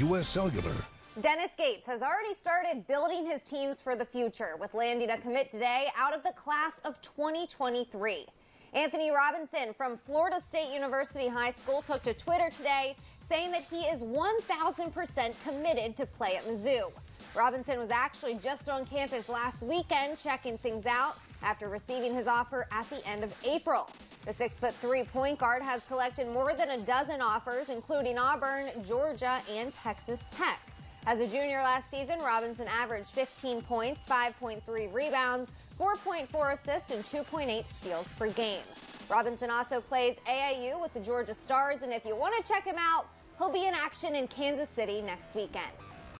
U.S. Cellular. Dennis Gates has already started building his teams for the future with landing a commit today out of the class of 2023. Anthony Robinson from Florida State University High School took to Twitter today saying that he is 1,000% committed to play at Mizzou. Robinson was actually just on campus last weekend checking things out after receiving his offer at the end of April. The 6'3 point guard has collected more than a dozen offers, including Auburn, Georgia, and Texas Tech. As a junior last season, Robinson averaged 15 points, 5.3 rebounds, 4.4 assists, and 2.8 steals per game. Robinson also plays AAU with the Georgia Stars, and if you want to check him out, he'll be in action in Kansas City next weekend.